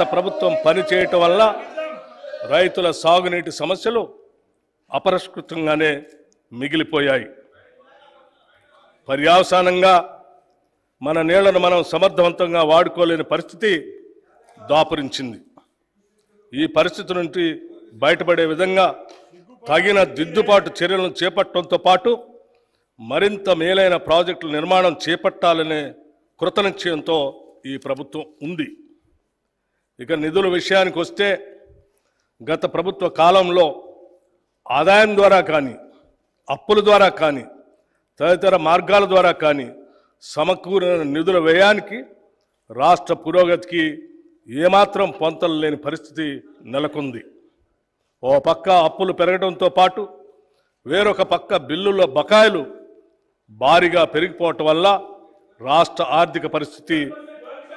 గత ప్రభుత్వం పనిచేయటం వల్ల రైతుల సాగునీటి సమస్యలు అపరిష్కృతంగానే మిగిలిపోయాయి. పర్యావసానంగా మన నీళ్ళను మనం సమర్థవంతంగా వాడుకోలేని పరిస్థితి దాపురించింది. ఈ పరిస్థితి నుండి బయటపడే విధంగా తగిన దిద్దుబాటు చర్యలను చేపట్టడంతో పాటు మరింత మేలైన ప్రాజెక్టుల నిర్మాణం చేపట్టాలనే కృతనిశ్చయంతో ఈ ప్రభుత్వం ఉంది. ఇక నిధుల విషయానికి వస్తే గత ప్రభుత్వ కాలంలో ఆదాయం ద్వారా కానీ అప్పుల ద్వారా కానీ తదితర మార్గాల ద్వారా కానీ సమకూరిన నిధుల వ్యయానికి రాష్ట్ర పురోగతికి ఏమాత్రం పొంతలు లేని పరిస్థితి నెలకొంది. ఓ పక్క అప్పులు పెరగడంతో పాటు వేరొక పక్క బిల్లుల బకాయిలు భారీగా పెరిగిపోవటం వల్ల రాష్ట్ర ఆర్థిక పరిస్థితి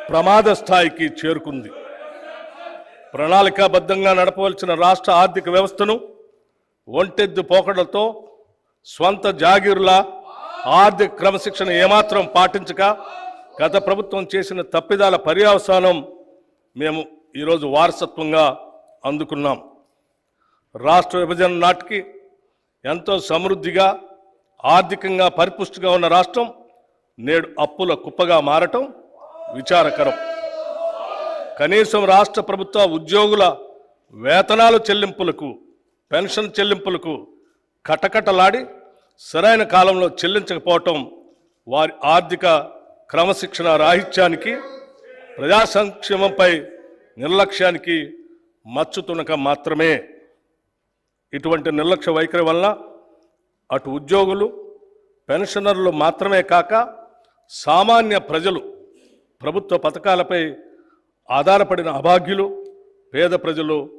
ప్రమాద స్థాయికి చేరుకుంది. ప్రణాళికాబద్ధంగా నడపవలసిన రాష్ట్ర ఆర్థిక వ్యవస్థను ఒంటెద్దు పోకడలతో స్వంత జాగీరుల ఆర్థిక క్రమశిక్షణ ఏమాత్రం పాటించక గత ప్రభుత్వం చేసిన తప్పిదాల పర్యవసానం మేము ఈరోజు వారసత్వంగా అందుకున్నాం. రాష్ట్ర విభజన నాటికి ఎంతో సమృద్ధిగా ఆర్థికంగా పరిపుష్టిగా ఉన్న రాష్ట్రం నేడు అప్పుల కుప్పగా మారటం విచారకరం. కనీసం రాష్ట్ర ప్రభుత్వ ఉద్యోగుల వేతనాలు చెల్లింపులకు పెన్షన్ చెల్లింపులకు కటకటలాడి సరైన కాలంలో చెల్లించకపోవటం వారి ఆర్థిక క్రమశిక్షణ రాహిత్యానికి ప్రజా సంక్షేమంపై నిర్లక్ష్యానికి మచ్చుతునక మాత్రమే. ఇటువంటి నిర్లక్ష్య వైఖరి వలన అటు ఉద్యోగులు పెన్షనర్లు మాత్రమే కాక సామాన్య ప్రజలు ప్రభుత్వ పథకాలపై ఆధారపడిన అభాగ్యులు పేద ప్రజలు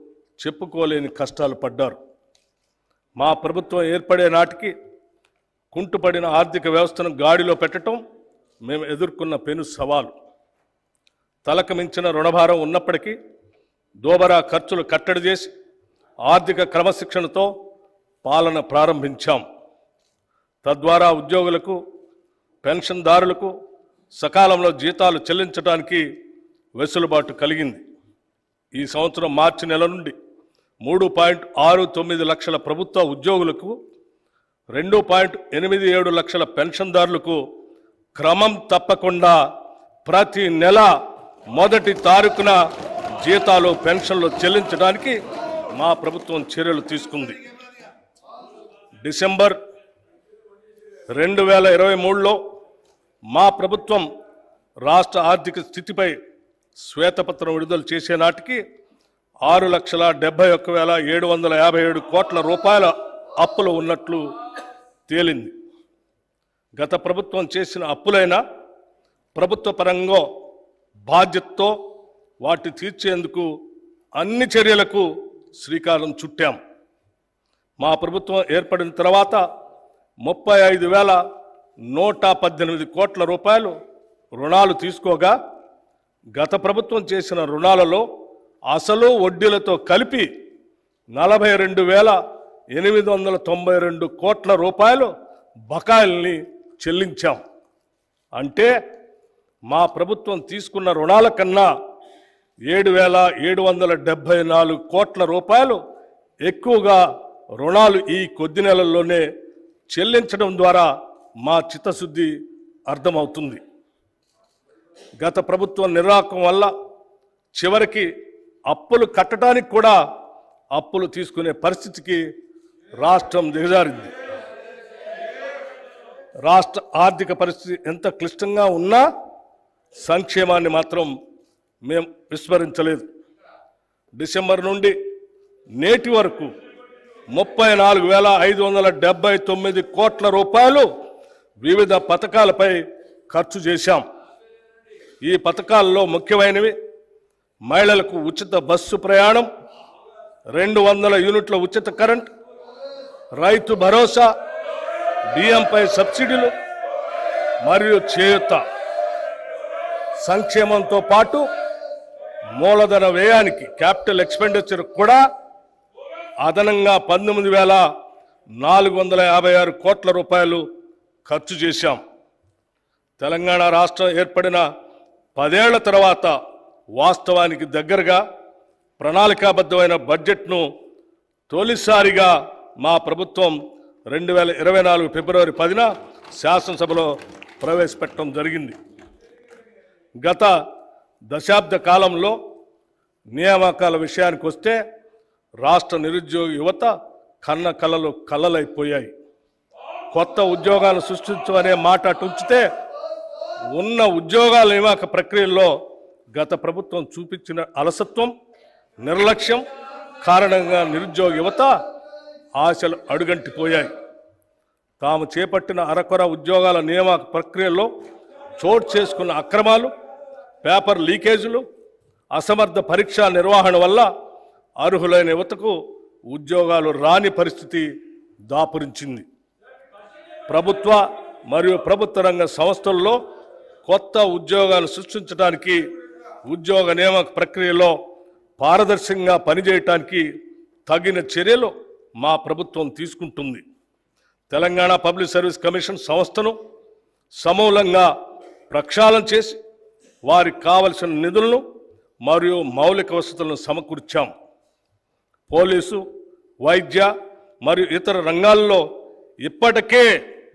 చెప్పుకోలేని కష్టాలు పడ్డారు. మా ప్రభుత్వం ఏర్పడే నాటికి కుంటుపడిన ఆర్థిక వ్యవస్థను గాడిలో పెట్టడం మేము ఎదుర్కొన్న పెను సవాలు. తలకమించిన రుణభారం ఉన్నప్పటికీ దోబరా ఖర్చులు కట్టడి చేసి ఆర్థిక క్రమశిక్షణతో పాలన ప్రారంభించాం. తద్వారా ఉద్యోగులకు పెన్షన్దారులకు సకాలంలో జీతాలు చెల్లించడానికి వెసులుబాటు కలిగింది. ఈ సంవత్సరం మార్చి నెల నుండి మూడు పాయింట్ ఆరు తొమ్మిది లక్షల ప్రభుత్వ ఉద్యోగులకు రెండు పాయింట్ ఎనిమిది ఏడు లక్షల పెన్షన్దారులకు క్రమం తప్పకుండా ప్రతి నెల మొదటి తారీఖున జీతాలు పెన్షన్లు చెల్లించడానికి మా ప్రభుత్వం చర్యలు తీసుకుంది. డిసెంబర్ రెండు వేల ఇరవై మూడులో మా ప్రభుత్వం రాష్ట్ర ఆర్థిక స్థితిపై శ్వేతపత్రం విడుదల చేసే నాటికి ఆరు లక్షల డెబ్బై ఒక్క వేల ఏడు వందల యాభై ఏడు కోట్ల రూపాయల అప్పులు ఉన్నట్లు తేలింది. గత ప్రభుత్వం చేసిన అప్పులైనా ప్రభుత్వ పరంగా బాధ్యతతో వాటి తీర్చేందుకు అన్ని చర్యలకు శ్రీకారం చుట్టాం. మా ప్రభుత్వం ఏర్పడిన తర్వాత ముప్పై ఐదు వేల నూట పద్దెనిమిది కోట్ల రూపాయలు రుణాలు తీసుకోగా గత ప్రభుత్వం చేసిన రుణాలలో అసలు వడ్డీలతో కలిపి నలభై రెండు వేల ఎనిమిది వందల తొంభై రెండు కోట్ల రూపాయలు బకాయిల్ని చెల్లించాం. అంటే మా ప్రభుత్వం తీసుకున్న రుణాల కన్నా ఏడు వేల ఏడు వందల డెబ్భై నాలుగు కోట్ల రూపాయలు ఎక్కువగా రుణాలు ఈ కొద్ది నెలల్లోనే చెల్లించడం ద్వారా మా చిత్తశుద్ధి అర్థమవుతుంది. గత ప్రభుత్వం నిర్వాహకం వల్ల చివరికి అప్పులు కట్టడానికి కూడా అప్పులు తీసుకునే పరిస్థితికి రాష్ట్రం దిగజారింది. రాష్ట్ర ఆర్థిక పరిస్థితి ఎంత క్లిష్టంగా ఉన్నా సంక్షేమాన్ని మాత్రం మేము విస్మరించలేదు. డిసెంబర్ నుండి నేటి వరకు ముప్పై నాలుగు వేల ఐదు వందల డెబ్బై తొమ్మిది కోట్ల రూపాయలు వివిధ పథకాలపై ఖర్చు చేశాం. ఈ పథకాల్లో ముఖ్యమైనవి మహిళలకు ఉచిత బస్సు ప్రయాణం రెండు వందల యూనిట్ల ఉచిత కరెంట్ రైతు భరోసా బియ్యంపై సబ్సిడీలు మరియు చేయుత. సంక్షేమంతో పాటు మూలధన వ్యయానికి క్యాపిటల్ ఎక్స్పెండిచర్ కూడా అదనంగా పంతొమ్మిది వేల నాలుగు వందల యాభై ఆరు కోట్ల రూపాయలు ఖర్చు చేశాం. తెలంగాణ రాష్ట్రం ఏర్పడిన పదేళ్ళ తర్వాత వాస్తవానికి దగ్గరగా ప్రణాళికాబద్ధమైన బడ్జెట్ను తొలిసారిగా మా ప్రభుత్వం రెండు వేల ఇరవై నాలుగు ఫిబ్రవరి పదిన శాసనసభలో ప్రవేశపెట్టడం జరిగింది. గత దశాబ్ద కాలంలో నియామకాల విషయానికి వస్తే రాష్ట్ర నిరుద్యోగ యువత కన్న కలలు కలలైపోయాయి. కొత్త ఉద్యోగాలు సృష్టించమనే మాట అటు ఉంచితే ఉన్న ఉద్యోగాల నియామక ప్రక్రియల్లో గత ప్రభుత్వం చూపించిన అలసత్వం నిర్లక్ష్యం కారణంగా నిరుద్యోగ యువత ఆశలు అడుగంటిపోయాయి. తాము చేపట్టిన అరకొర ఉద్యోగాల నియామక ప్రక్రియలో చోటు చేసుకున్న అక్రమాలు పేపర్ లీకేజీలు అసమర్థ పరీక్షా నిర్వహణ వల్ల అర్హులైన యువతకు ఉద్యోగాలు రాని పరిస్థితి దాపురించింది. ప్రభుత్వ మరియు ప్రభుత్వ రంగ సంస్థల్లో కొత్త ఉద్యోగాలు సృష్టించడానికి ఉద్యోగ నియామక ప్రక్రియలో పారదర్శకంగా పనిచేయటానికి తగిన చర్యలు మా ప్రభుత్వం తీసుకుంటుంది. తెలంగాణ పబ్లిక్ సర్వీస్ కమిషన్ సంస్థను సమూలంగా ప్రక్షాళన చేసి వారికి కావలసిన నిధులను మరియు మౌలిక వసతులను సమకూర్చాం. పోలీసు వైద్య మరియు ఇతర రంగాల్లో ఇప్పటికే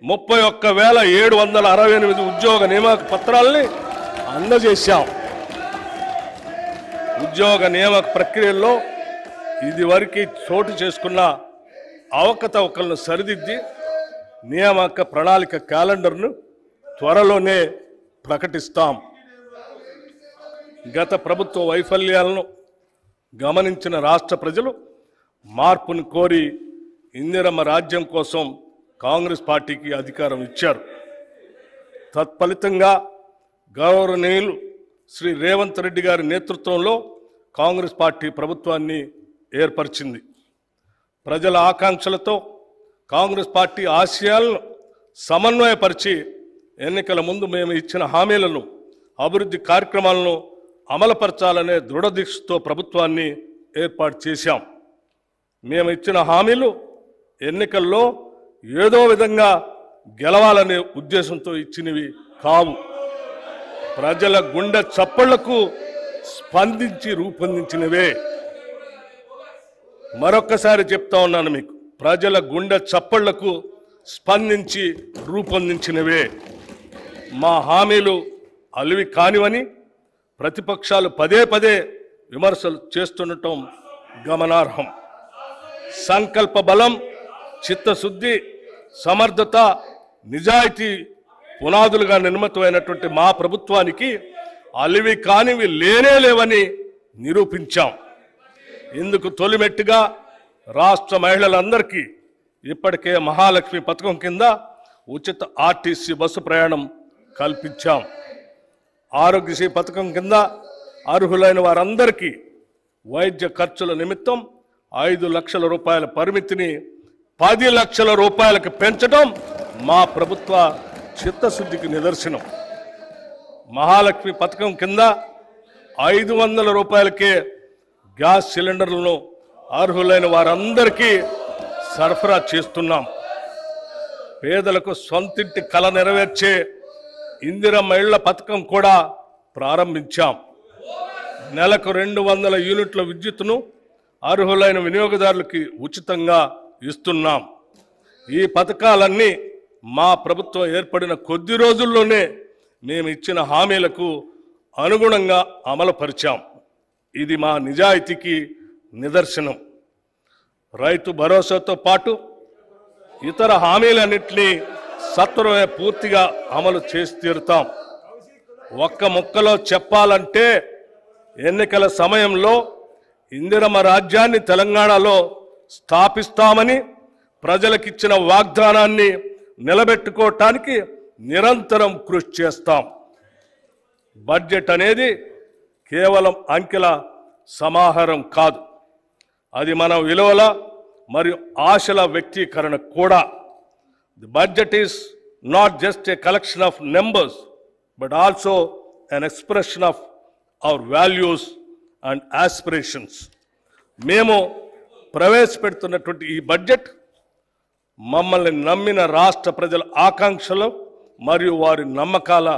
ముప్పై ఒక్క వేల ఏడు వందల అరవై ఎనిమిది ఉద్యోగ నియామక పత్రాలని అందజేశాం. ఉద్యోగ నియామక ప్రక్రియల్లో ఇదివరకు చోటు చేసుకున్న అవకతవకలను సరిదిద్ది నియామక ప్రణాళిక క్యాలెండర్ను త్వరలోనే ప్రకటిస్తాం. గత ప్రభుత్వ వైఫల్యాలను గమనించిన రాష్ట్ర ప్రజలు మార్పును కోరి ఇందిరమ్మ రాజ్యం కోసం కాంగ్రెస్ పార్టీకి అధికారం ఇచ్చారు. తత్ఫలితంగా గౌరవనీయులు శ్రీ రేవంత్ రెడ్డి గారి నేతృత్వంలో కాంగ్రెస్ పార్టీ ప్రభుత్వాన్ని ఏర్పరిచింది. ప్రజల ఆకాంక్షలతో కాంగ్రెస్ పార్టీ ఆశయాలను సమన్వయపరిచి ఎన్నికల ముందు మేము ఇచ్చిన హామీలను అభివృద్ధి కార్యక్రమాలను అమలుపరచాలనే దృఢదీక్షతో ప్రభుత్వాన్ని ఏర్పాటు చేశాం. మేము ఇచ్చిన హామీలు ఎన్నికల్లో ఏదో విధంగా గెలవాలనే ఉద్దేశంతో ఇచ్చినవి కావు. ప్రజల గుండె చప్పళ్ళకు స్పందించి రూపొందించినవే. మరొక్కసారి చెప్తా ఉన్నాను మీకు ప్రజల గుండె చప్పళ్ళకు స్పందించి రూపొందించినవే. మా హామీలు అలివి కానివని ప్రతిపక్షాలు పదే పదే విమర్శలు చేస్తుండటం గమనార్హం. సంకల్ప బలం చిత్తశుద్ధి సమర్థత నిజాయితీ పునాదులుగా నిర్మితమైనటువంటి మా ప్రభుత్వానికి అలివి కానివి లేనే లేవని నిరూపించాం. ఇందుకు తొలిమెట్టుగా రాష్ట్ర మహిళలందరికీ ఇప్పటికే మహాలక్ష్మి పథకం కింద ఉచిత ఆర్టీసీ బస్సు ప్రయాణం కల్పించాం. ఆరోగ్యశ్రీ పథకం కింద అర్హులైన వారందరికీ వైద్య ఖర్చుల నిమిత్తం ఐదు లక్షల రూపాయల పరిమితిని పది లక్షల రూపాయలకు పెంచడం మా ప్రభుత్వ చిత్తశుద్ధికి నిదర్శనం. మహాలక్ష్మి పథకం కింద ఐదు వందల రూపాయలకే గ్యాస్ సిలిండర్లను అర్హులైన వారందరికీ సరఫరా చేస్తున్నాం. పేదలకు సొంతింటి కల నెరవేర్చే ఇందిరమ్మ ఇళ్ళ పథకం కూడా ప్రారంభించాం. నెలకు రెండు వందల యూనిట్ల విద్యుత్తును అర్హులైన వినియోగదారులకి ఉచితంగా ఇస్తున్నాం. ఈ పథకాలన్నీ మా ప్రభుత్వం ఏర్పడిన కొద్ది రోజుల్లోనే మేము ఇచ్చిన హామీలకు అనుగుణంగా అమలుపరిచాం. ఇది మా నిజాయితీకి నిదర్శనం. రైతు భరోసాతో పాటు ఇతర హామీలన్నింటినీ సత్వరమే పూర్తిగా అమలు చేసి తీరుతాం. ఒక్క ముక్కలో చెప్పాలంటే ఎన్నికల సమయంలో ఇందిరమ రాజ్యాన్ని తెలంగాణలో స్థాపిస్తామని ప్రజలకిచ్చిన వాగ్దానాన్ని నిలబెట్టుకోవటానికి నిరంతరం కృషి చేస్తాం. బడ్జెట్ అనేది కేవలం అంకెల సమాహారం కాదు. అది మన విలువల మరియు ఆశల వ్యక్తీకరణ కూడా. The budget is not just a collection of numbers but also an expression of our values and aspirations మేము ప్రవేశపెడుతున్నటువంటి ఈ బడ్జెట్ మమ్మల్ని నమ్మిన రాష్ట్ర ప్రజల ఆకాంక్షలు మరియు వారి నమ్మకాల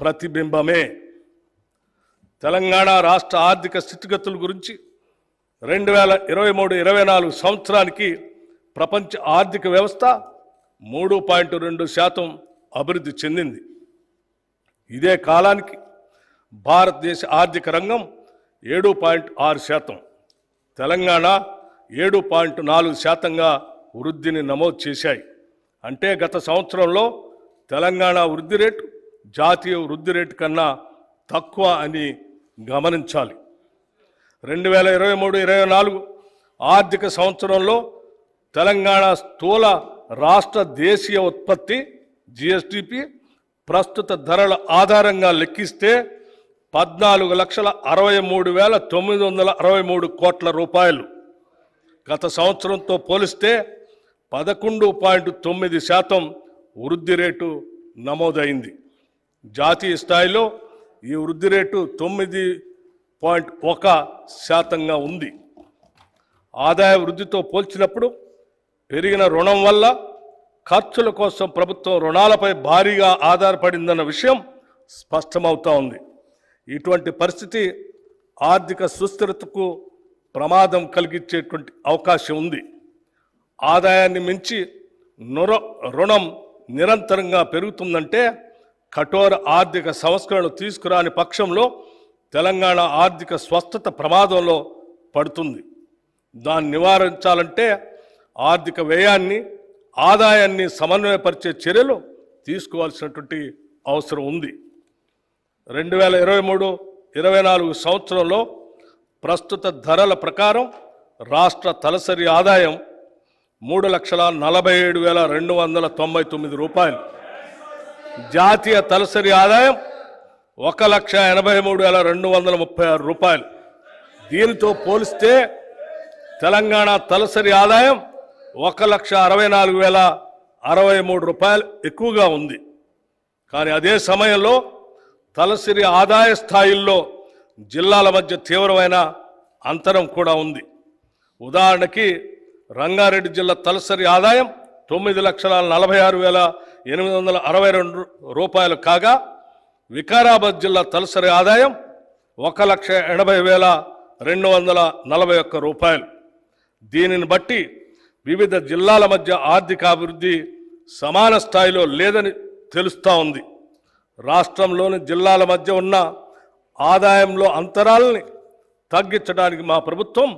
ప్రతిబింబమే. తెలంగాణ రాష్ట్ర ఆర్థిక స్థితిగతుల గురించి రెండు వేల ఇరవై మూడు ఇరవై నాలుగు సంవత్సరానికి ప్రపంచ ఆర్థిక వ్యవస్థ మూడు పాయింట్ రెండు శాతం అభివృద్ధి చెందింది. ఇదే కాలానికి భారతదేశ ఆర్థిక రంగం ఏడు పాయింట్ ఆరు శాతం. తెలంగాణ ఏడు పాయింట్ నాలుగు శాతంగా వృద్ధిని నమోదు చేశాయి. అంటే గత సంవత్సరంలో తెలంగాణ వృద్ధి రేటు జాతీయ వృద్ధి రేటు కన్నా తక్కువ అని గమనించాలి. రెండు వేల ఇరవై మూడు ఇరవై నాలుగు ఆర్థిక సంవత్సరంలో తెలంగాణ స్థూల రాష్ట్ర దేశీయ ఉత్పత్తి జిఎస్టిపి ప్రస్తుత ధరల ఆధారంగా లెక్కిస్తే పద్నాలుగు లక్షల అరవై మూడు వేల తొమ్మిది వందల అరవై మూడు కోట్ల రూపాయలు. గత సంవత్సరంతో పోలిస్తే పదకొండు పాయింట్ తొమ్మిది శాతం వృద్ధి రేటు నమోదైంది. జాతీయ స్థాయిలో ఈ వృద్ధి రేటు తొమ్మిది పాయింట్ ఒక శాతంగా ఉంది. ఆదాయ వృద్ధితో పోల్చినప్పుడు పెరిగిన రుణం వల్ల ఖర్చుల కోసం ప్రభుత్వం రుణాలపై భారీగా ఆధారపడిందన్న విషయం స్పష్టమవుతా ఉంది. ఇటువంటి పరిస్థితి ఆర్థిక సుస్థిరతకు ప్రమాదం కలిగించేటువంటి అవకాశం ఉంది. ఆదాయాన్ని మించి నుర రుణం నిరంతరంగా పెరుగుతుందంటే కఠోర ఆర్థిక సంస్కరణలు తీసుకురాని పక్షంలో తెలంగాణ ఆర్థిక స్వస్థత ప్రమాదంలో పడుతుంది. దాన్ని నివారించాలంటే ఆర్థిక వ్యయాన్ని ఆదాయాన్ని సమన్వయపరిచే చర్యలు తీసుకోవాల్సినటువంటి అవసరం ఉంది. రెండు వేల ఇరవై మూడు ఇరవై నాలుగు సంవత్సరంలో ప్రస్తుత ధరల ప్రకారం రాష్ట్ర తలసరి ఆదాయం మూడు లక్షల నలభై ఏడు వేల రెండు వందల తొంభై తొమ్మిది రూపాయలు. జాతీయ తలసరి ఆదాయం ఒక లక్ష ఎనభై మూడు వేల రెండు వందల ముప్పై ఆరు రూపాయలు. దీనితో పోలిస్తే తెలంగాణ తలసరి ఆదాయం ఒక లక్ష అరవై నాలుగు వేల అరవై మూడు రూపాయలు ఎక్కువగా ఉంది. కానీ అదే సమయంలో తలసరి ఆదాయ స్థాయిల్లో జిల్లాల మధ్య తీవ్రమైన అంతరం కూడా ఉంది. ఉదాహరణకి రంగారెడ్డి జిల్లా తలసరి ఆదాయం తొమ్మిది లక్షల నలభై ఆరు వేల ఎనిమిది వందల అరవై రెండు రూపాయలు కాగా వికారాబాద్ జిల్లా తలసరి ఆదాయం ఒక లక్ష ఎనభై వేల రెండు వందల నలభై ఒక్క రూపాయలు. దీనిని బట్టి వివిధ జిల్లాల మధ్య ఆర్థికాభివృద్ధి సమాన స్థాయిలో లేదని తెలుస్తూ ఉంది. రాష్ట్రంలోని జిల్లాల మధ్య ఉన్న ఆదాయంలో అంతరాలని తగ్గించడానికి మా ప్రభుత్వం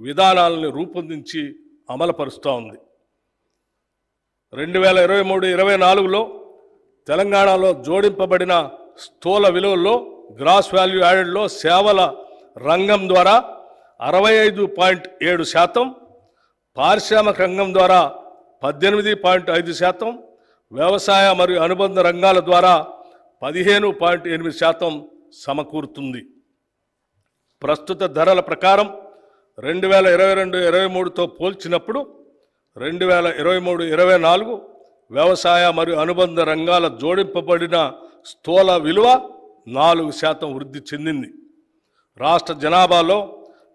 విధానాలను రూపొందించి అమలుపరుస్తూ ఉంది. రెండు వేల ఇరవై మూడు ఇరవై నాలుగులో తెలంగాణలో జోడింపబడిన స్థూల విలువల్లో గ్రాస్ వాల్యూ యాడెడ్లో సేవల రంగం ద్వారా అరవై ఐదు పాయింట్ ఏడు శాతం పారిశ్రామిక రంగం ద్వారా పద్దెనిమిది పాయింట్ ఐదు శాతం వ్యవసాయ మరియు అనుబంధ రంగాల ద్వారా పదిహేను పాయింట్ ఎనిమిది శాతం సమకూరుతుంది. ప్రస్తుత ధరల ప్రకారం రెండు వేల ఇరవై రెండు ఇరవై మూడుతో పోల్చినప్పుడు రెండు వేల ఇరవై మూడు ఇరవై నాలుగు వ్యవసాయ మరియు అనుబంధ రంగాల జోడింపబడిన స్థూల విలువ నాలుగు శాతం వృద్ధి చెందింది. రాష్ట్ర జనాభాలో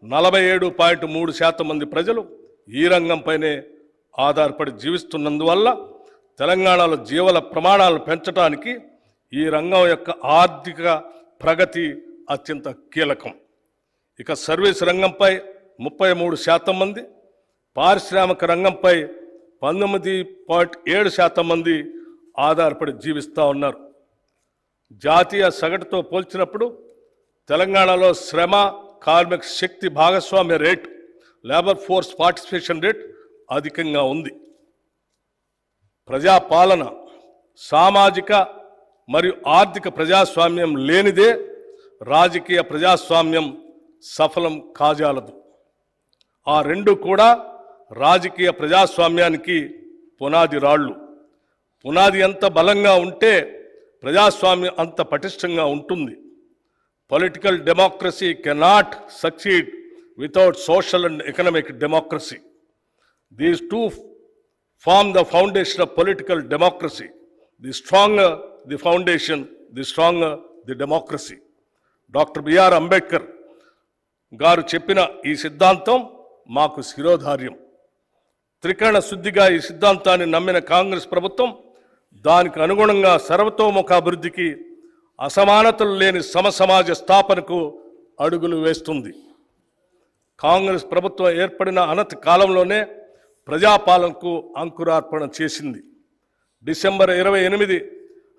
నలభై ఏడు పాయింట్ మూడు శాతం మంది ప్రజలు ఈ రంగంపైనే ఆధారపడి జీవిస్తున్నందువల్ల తెలంగాణలో జీవల ప్రమాణాలను పెంచడానికి ఈ రంగం యొక్క ఆర్థిక ప్రగతి అత్యంత కీలకం. ఇక సర్వీస్ రంగంపై ముప్పై మూడు శాతం మంది పారిశ్రామిక రంగంపై పంతొమ్మిది పాయింట్ ఏడు శాతం మంది ఆధారపడి జీవిస్తూ ఉన్నారు. జాతీయ సగటుతో పోల్చినప్పుడు తెలంగాణలో శ్రమ కార్మిక శక్తి భాగస్వామ్య rate labour force participation rate అధికంగా ఉంది. ప్రజాపాలన సామాజిక మరియు ఆర్థిక ప్రజాస్వామ్యం లేనిదే రాజకీయ ప్రజాస్వామ్యం సఫలం కాజాలదు. ఆ రెండు కూడా రాజకీయ ప్రజాస్వామ్యానికి పునాది రాళ్ళు. పునాది ఎంత బలంగా ఉంటే ప్రజాస్వామ్యం అంత పటిష్టంగా ఉంటుంది. Political democracy cannot succeed without social and economic democracy. These two form the foundation of political democracy. The stronger the foundation the stronger the democracy. Doctor B R Ambedkar garu చెప్పిన ఈ సిద్ధాంతం మాకు శిరోధార్యం. త్రికరణ శుద్ధిగా ఈ సిద్ధాంతాన్ని నమ్మిన కాంగ్రెస్ ప్రభుత్వం దానికి అనుగుణంగా సర్వతోముఖ అభివృద్ధికి అసమానతలు లేని సమసమాజ స్థాపనకు అడుగులు వేస్తుంది. కాంగ్రెస్ ప్రభుత్వం ఏర్పడిన అనతి కాలంలోనే ప్రజాపాలనకు అంకురార్పణ చేసింది. డిసెంబర్ ఇరవై ఎనిమిది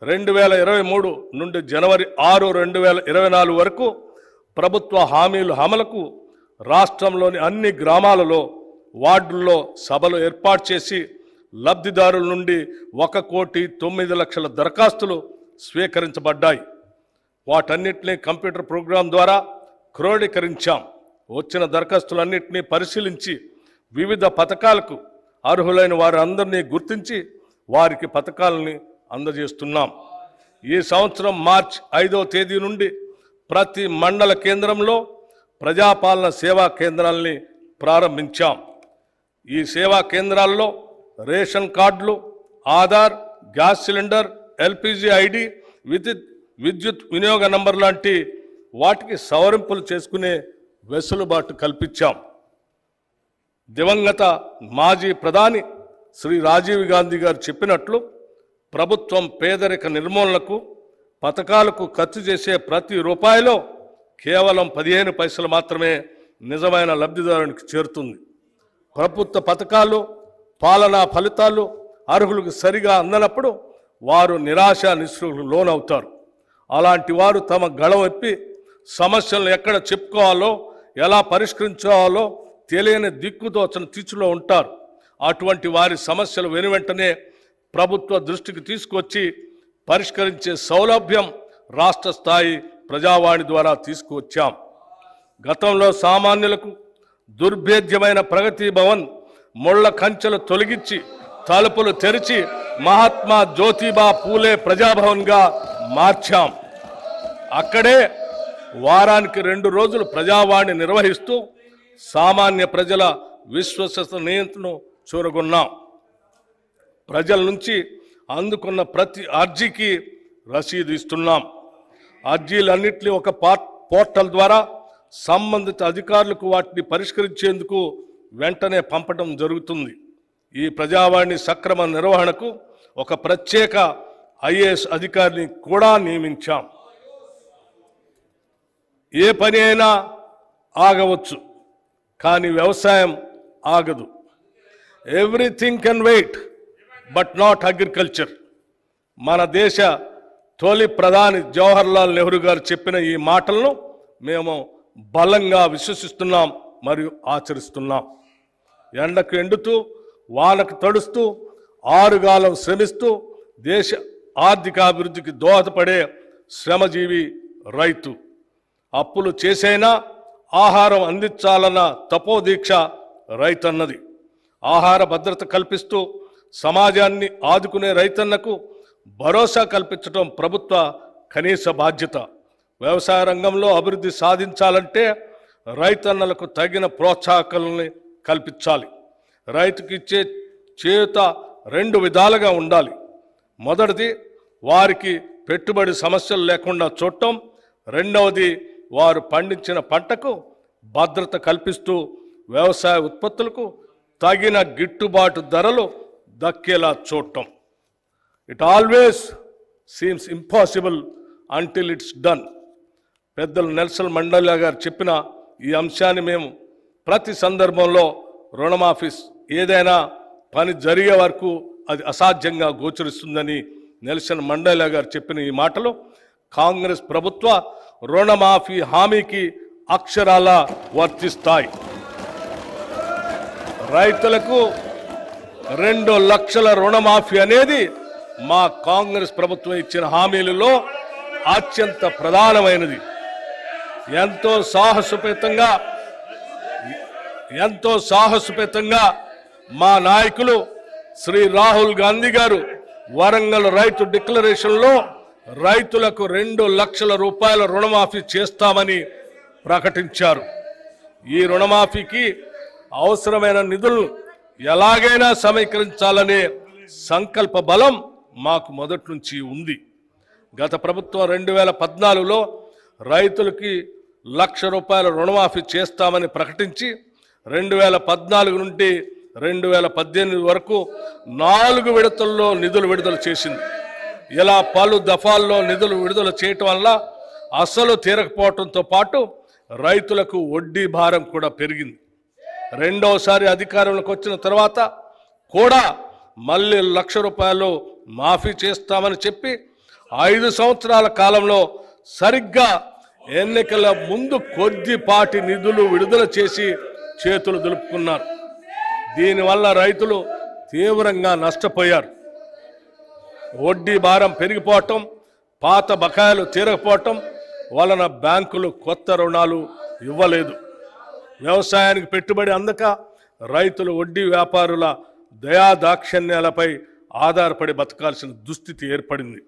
రెండు వేల ఇరవై మూడు నుండి జనవరి ఆరు రెండు వేల ఇరవై నాలుగు వరకు ప్రభుత్వ హామీలు అమలుకు రాష్ట్రంలోని అన్ని గ్రామాలలో వార్డుల్లో సభలు ఏర్పాటు చేసి లబ్ధిదారుల నుండి ఒక కోటి తొమ్మిది లక్షల దరఖాస్తులు స్వీకరించబడ్డాయి. వాటన్నిటినీ కంప్యూటర్ ప్రోగ్రాం ద్వారా క్రోడీకరించాం. వచ్చిన దరఖాస్తులన్నింటినీ పరిశీలించి వివిధ పథకాలకు అర్హులైన వారందరినీ గుర్తించి వారికి పథకాలని అందజేస్తున్నాం. ఈ సంవత్సరం మార్చి ఐదవ తేదీ నుండి ప్రతి మండల కేంద్రంలో ప్రజాపాలన సేవా కేంద్రాల్ని ప్రారంభించాం. ఈ సేవా కేంద్రాల్లో రేషన్ కార్డులు Aadhaar gas cylinder LPG ID విద్యుత్ విద్యుత్ వినియోగ నంబర్ లాంటి వాటికి సవరింపులు చేసుకునే వెసులుబాటు కల్పించాం. దివంగత మాజీ ప్రధాని శ్రీ రాజీవ్ గాంధీ గారు చెప్పినట్లు ప్రభుత్వం పేదరిక నిర్మూలనకు పథకాలకు ఖర్చు చేసే ప్రతి రూపాయిలో కేవలం పదిహేను పైసలు మాత్రమే నిజమైన లబ్ధిదారునికి చేరుతుంది. ప్రభుత్వ పథకాలు పాలనా ఫలితాలు అర్హులకు సరిగా అందనప్పుడు వారు నిరాశ నిస్సులకు లోనవుతారు. అలాంటి వారు తమ గళవెప్పి సమస్యలను ఎక్కడ చెప్పుకోవాలో ఎలా పరిష్కరించాలో తెలియని దిక్కుదోచని తీర్చులో ఉంటారు. అటువంటి వారి సమస్యలు వెనువెంటనే ప్రభుత్వ దృష్టికి తీసుకొచ్చి పరిష్కరించే సౌలభ్యం రాష్ట్ర స్థాయి ప్రజావాణి ద్వారా తీసుకువచ్చాం. గతంలో సామాన్యులకు దుర్భేద్యమైన ప్రగతి భవన్ ముళ్ళ కంచెలు తొలగించి తలుపులు తెరిచి మహాత్మా జ్యోతిబా పూలే ప్రజాభవన్గా మార్చాం. అక్కడే వారానికి రెండు రోజులు ప్రజావాణి నిర్వహిస్తూ సామాన్య ప్రజల విశ్వసనీయతను చూరగొన్నాం. ప్రజల నుంచి అందుకున్న ప్రతి అర్జీకి రసీదు ఇస్తున్నాం. అర్జీలన్నింటినీ ఒక పోర్టల్ ద్వారా సంబంధిత అధికారులకు వాటిని పరిష్కరించేందుకు వెంటనే పంపడం జరుగుతుంది. ఈ ప్రజావాణి సక్రమ నిర్వహణకు ఒక ప్రత్యేక ఐఏఎస్ అధికారిని కూడా నియమించాం. ఏ పని అయినా ఆగవచ్చు కానీ వ్యవసాయం ఆగదు. Everything can wait. But not agriculture. మన దేశ తొలి ప్రధాని జవహర్లాల్ నెహ్రూ గారు చెప్పిన ఈ మాటలను మేము బలంగా విశ్వసిస్తున్నాం మరియు ఆచరిస్తున్నాం. ఎండకు ఎండుతూ వానకు తడుస్తూ ఆరుగాలం శ్రమిస్తూ దేశ ఆర్థికాభివృద్ధికి దోహదపడే శ్రమజీవి రైతు. అప్పులు చేసైనా ఆహారం అందించాలన్న తపోదీక్ష రైతన్నది. ఆహార భద్రత కల్పిస్తూ సమాజాన్ని ఆదుకునే రైతన్నకు భరోసా కల్పించడం ప్రభుత్వ కనీస బాధ్యత. వ్యవసాయ రంగంలో అభివృద్ధి సాధించాలంటే రైతన్నలకు తగిన ప్రోత్సాహకాలని కల్పించాలి. రైతుకు ఇచ్చే చేత రెండు విధాలుగా ఉండాలి. మొదటిది వారికి పెట్టుబడి సమస్యలు లేకుండా చూడటం. రెండవది వారు పండించిన పంటకు భద్రత కల్పిస్తూ వ్యవసాయ ఉత్పత్తులకు తగిన గిట్టుబాటు ధరలు దక్కేలా చూడటం. It always seems impossible until it's done పెద్దలు నెల్సన్ మండలియా గారు చెప్పిన ఈ అంశాన్ని మేము ప్రతి సందర్భంలో రుణమాఫీస్ ఏదైనా పని జరిగే వరకు అది అసాధ్యంగా గోచరిస్తుందని నెల్సన్ మండలియా గారు చెప్పిన ఈ మాటలు కాంగ్రెస్ ప్రభుత్వ రుణమాఫీ హామీకి అక్షరాల వర్తిస్తాయి. రైతులకు రెండు లక్షల రుణమాఫీ అనేది మా కాంగ్రెస్ ప్రభుత్వం ఇచ్చిన హామీలలో అత్యంత ప్రధానమైనది. ఎంతో సాహసోపేతంగా ఎంతో సాహసోపేతంగా మా నాయకులు శ్రీ రాహుల్ గాంధీ గారు వరంగల్ రైతు డిక్లరేషన్లో రైతులకు రెండు లక్షల రూపాయల రుణమాఫీ చేస్తామని ప్రకటించారు. ఈ రుణమాఫీకి అవసరమైన నిధులు ఎలాగైనా సమీకరించాలనే సంకల్ప బలం మాకు మొదటి నుంచి ఉంది. గత ప్రభుత్వం రెండు వేల పద్నాలుగులో రైతులకి లక్ష రూపాయల రుణమాఫీ చేస్తామని ప్రకటించి రెండు వేల పద్నాలుగు నుండి రెండు వేల పద్దెనిమిది వరకు నాలుగు విడతల్లో నిధులు విడుదల చేసింది. ఇలా పలు దఫాల్లో నిధులు విడుదల చేయటం వల్ల అసలు తీరకపోవటంతో పాటు రైతులకు వడ్డీ భారం కూడా పెరిగింది. రెండోసారి అధికారంలోకి వచ్చిన తర్వాత కూడా మళ్ళీ లక్ష రూపాయలు మాఫీ చేస్తామని చెప్పి ఐదు సంవత్సరాల కాలంలో సరిగ్గా ఎన్నికల ముందు కొద్దిపాటి నిధులు విడుదల చేసి చేతులు దులుపుకున్నారు. దీనివల్ల రైతులు తీవ్రంగా నష్టపోయారు. వడ్డీ భారం పెరిగిపోవటం పాత బకాయిలు తీరకపోవటం వలన బ్యాంకులు కొత్త రుణాలు ఇవ్వలేదు. వ్యవసాయానికి పెట్టుబడి అందక రైతులు వడ్డీ వ్యాపారుల దయాదాక్షిణ్యాలపై ఆధారపడి బతకాల్సిన దుస్థితి ఏర్పడింది.